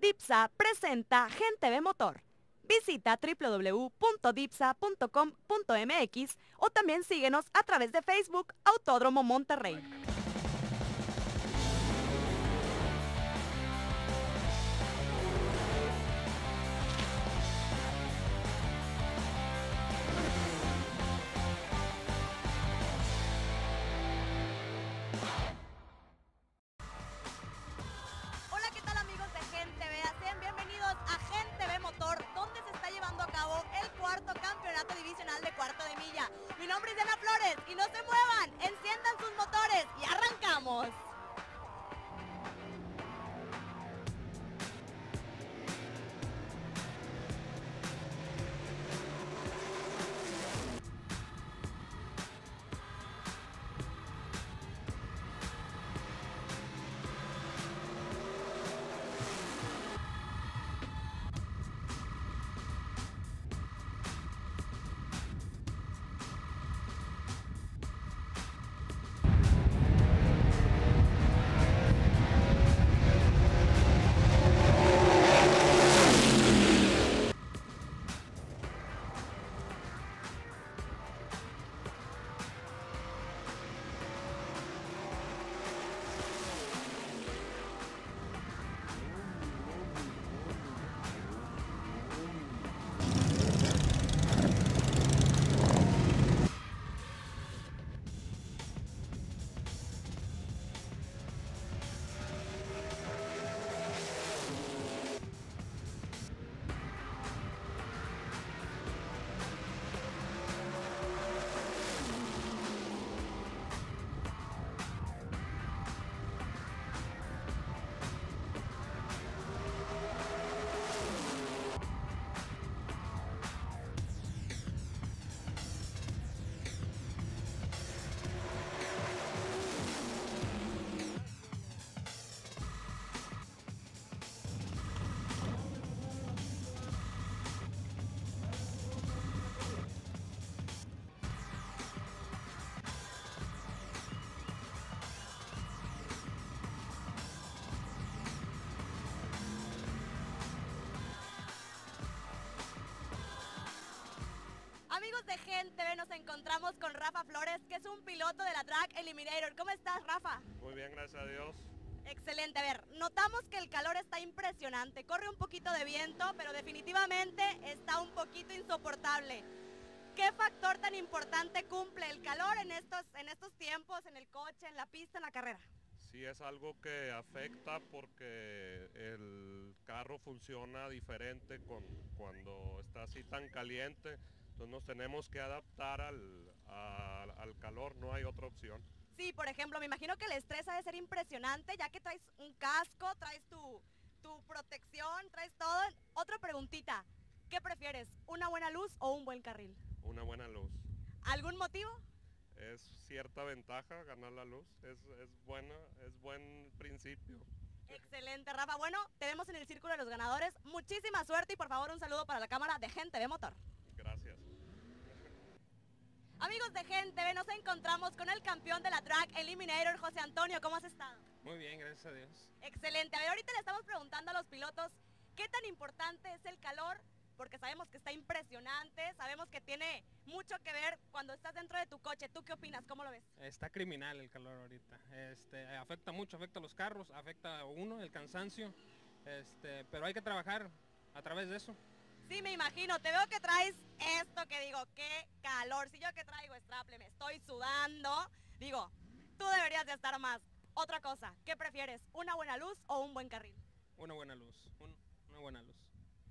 DIPSA presenta Gente de Motor. Visita www.dipsa.com.mx o también síguenos a través de Facebook Autódromo Monterrey. De Gente B, nos encontramos con Rafa Flores, que es un piloto de la Track Eliminator. ¿Cómo estás, Rafa? Muy bien, gracias a Dios. Excelente. A ver, notamos que el calor está impresionante. Corre un poquito de viento, pero definitivamente está un poquito insoportable. ¿Qué factor tan importante cumple el calor en estos, en estos tiempos, en el coche, en la pista, en la carrera? Sí es algo que afecta porque el carro funciona diferente con, cuando está así tan caliente. Entonces nos tenemos que adaptar al, a- al calor, no hay otra opción. Sí, por ejemplo, me imagino que el estrés ha de ser impresionante, ya que traes un casco, traes tu, tu protección, traes todo. Otra preguntita, ¿qué prefieres? ¿Una buena luz o un buen carril? Una buena luz. ¿Algún motivo? Es cierta ventaja ganar la luz, es, es buena, es buen principio. Excelente, Rafa. Bueno, te vemos en el círculo de los ganadores. Muchísima suerte y por favor un saludo para la cámara de Gente de Motor. Amigos de Gente nos encontramos con el campeón de la Track Eliminator, José Antonio. ¿Cómo has estado? Muy bien, gracias a Dios. Excelente. A ver, ahorita le estamos preguntando a los pilotos qué tan importante es el calor, porque sabemos que está impresionante, sabemos que tiene mucho que ver cuando estás dentro de tu coche. ¿Tú qué opinas? ¿Cómo lo ves? Está criminal el calor ahorita. Este, afecta mucho, afecta a los carros, afecta a uno, el cansancio. Este, pero hay que trabajar a través de eso. Sí, me imagino. Te veo que traes digo, qué calor. Si yo que traigo straple, me estoy sudando. Digo, tú deberías de estar más. Otra cosa, ¿qué prefieres? ¿Una buena luz o un buen carril? Una buena luz, un- una buena luz.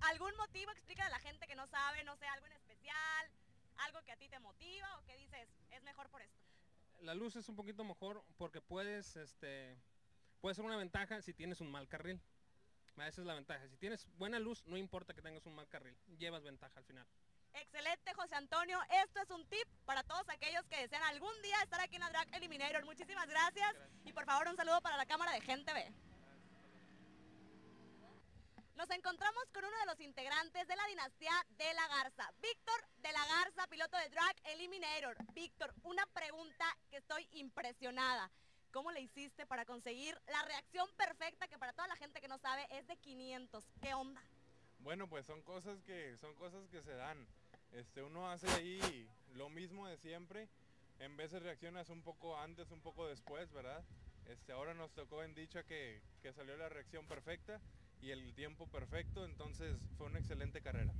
¿Algún motivo? Explica a la gente que no sabe, no sé, algo en especial, algo que a ti te motiva o que dices, es mejor por esto. La luz es un poquito mejor porque puedes, este, puede ser una ventaja si tienes un mal carril. Esa es la ventaja. Si tienes buena luz, no importa que tengas un mal carril, llevas ventaja al final. Excelente, José Antonio. Esto es un tip para todos aquellos que desean algún día estar aquí en la Drag Eliminator. Muchísimas gracias. Y por favor, un saludo para la cámara de Gente B. Nos encontramos con uno de los integrantes de la dinastía de la Garza, Víctor de la Garza, piloto de Drag Eliminator. Víctor, una pregunta que estoy impresionada. ¿Cómo le hiciste para conseguir la reacción perfecta que para toda la gente que no sabe es de 500? ¿Qué onda? Bueno, pues son cosas que son cosas que se dan. Este, uno hace ahí lo mismo de siempre. En veces reaccionas un poco antes, un poco después, ¿verdad? Este, ahora nos tocó en dicha que, que salió la reacción perfecta y el tiempo perfecto, entonces fue una excelente carrera.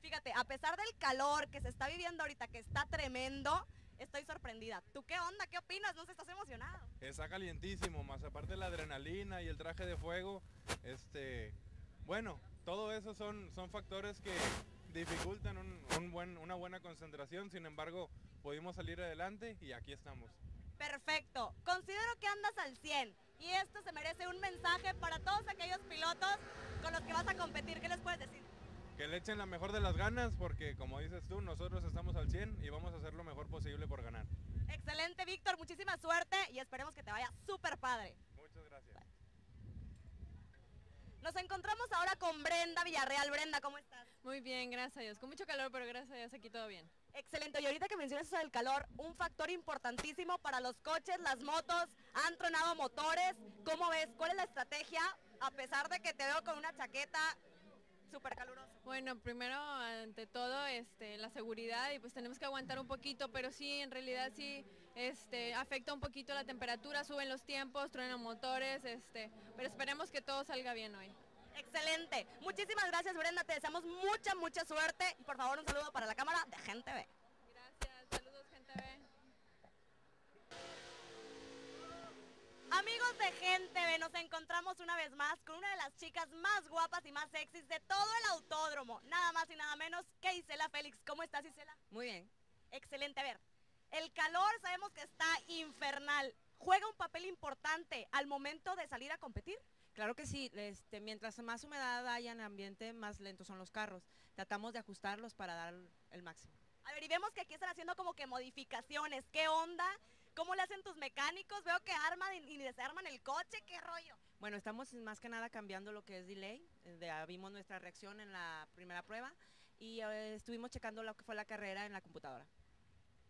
Fíjate, a pesar del calor que se está viviendo ahorita, que está tremendo, estoy sorprendida. ¿Tú qué onda? ¿Qué opinas? ¿No estás emocionado? Está calientísimo, más aparte la adrenalina y el traje de fuego, este, bueno, todo eso son, son factores que dificultan un, un buen, una buena concentración, sin embargo, pudimos salir adelante y aquí estamos. Perfecto, considero que andas al 100 y esto se merece un mensaje para todos aquellos pilotos con los que vas a competir. ¿Qué les puedes decir? Que le echen la mejor de las ganas porque como dices tú, nosotros estamos al 100 y vamos a hacer lo mejor posible por ganar. Excelente, Víctor, muchísima suerte y esperemos que te vaya súper padre. Muchas gracias. Nos encontramos ahora con Brenda Villarreal. Brenda, ¿cómo estás? Muy bien, gracias a Dios. Con mucho calor, pero gracias a Dios aquí todo bien. Excelente. Y ahorita que mencionas eso del calor, un factor importantísimo para los coches, las motos, han tronado motores. ¿Cómo ves? ¿Cuál es la estrategia? A pesar de que te veo con una chaqueta súper calurosa. Bueno, primero, ante todo, este, la seguridad y pues tenemos que aguantar un poquito, pero sí, en realidad sí, este, afecta un poquito la temperatura, suben los tiempos, truenan motores, este, pero esperemos que todo salga bien hoy. Excelente. Muchísimas gracias, Brenda. Te deseamos mucha, mucha suerte. Y por favor, un saludo para la cámara de Gente B. Gracias, saludos gente B. Amigos de Gente B, nos encontramos una vez más con una de las chicas más guapas y más sexys de todo el autódromo. Nada más y nada menos que Isela Félix. ¿Cómo estás, Isela? Muy bien. Excelente. A ver, el calor sabemos que está infernal. ¿Juega un papel importante al momento de salir a competir? Claro que sí, este, mientras más humedad haya en el ambiente, más lentos son los carros. Tratamos de ajustarlos para dar el máximo. A ver, y vemos que aquí están haciendo como que modificaciones. ¿Qué onda? ¿Cómo le hacen tus mecánicos? Veo que arman y desarman el coche. ¿Qué rollo? Bueno, estamos más que nada cambiando lo que es delay. eh, de- vimos nuestra reacción en la primera prueba y eh, estuvimos checando lo que fue la carrera en la computadora.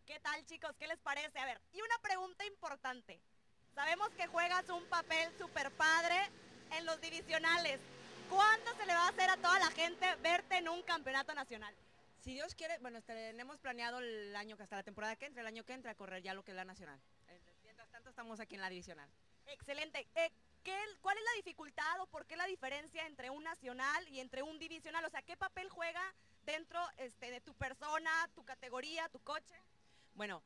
¿Qué tal, chicos? ¿Qué les parece? A ver, y una pregunta importante. Sabemos que juegas un papel súper padre en los divisionales. ¿Cuándo se le va a hacer a toda la gente verte en un campeonato nacional? Si Dios quiere, bueno, tenemos planeado el año que hasta la temporada que entra, el año que entra, correr ya lo que es la nacional. Mientras tanto estamos aquí en la divisional. Excelente. Eh, ¿qué- ¿Cuál es la dificultad o por qué la diferencia entre un nacional y entre un divisional? O sea, ¿qué papel juega dentro este, de tu persona, tu categoría, tu coche? Bueno,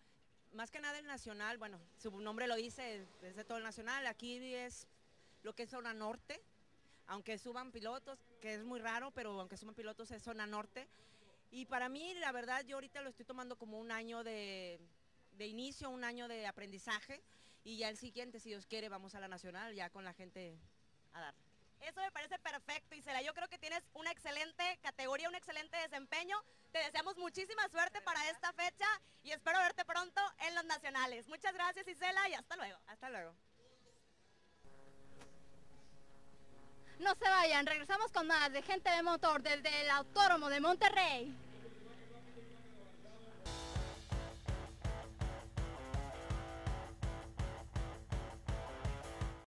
más que nada el nacional, bueno, su nombre lo dice, es de todo el nacional, aquí es lo que es zona norte, aunque suban pilotos, que es muy raro, pero aunque suban pilotos es zona norte. Y para mí, la verdad, yo ahorita lo estoy tomando como un año de, de inicio, un año de aprendizaje, y ya el siguiente, si Dios quiere, vamos a la nacional, ya con la gente a dar. Eso me parece perfecto, Isela. Yo creo que tienes una excelente categoría, un excelente desempeño. Te deseamos muchísima suerte para esta fecha y espero verte pronto en los nacionales. Muchas gracias, Isela, y hasta luego. Hasta luego. No se vayan, regresamos con más de Gente de Motor desde el Autódromo de Monterrey.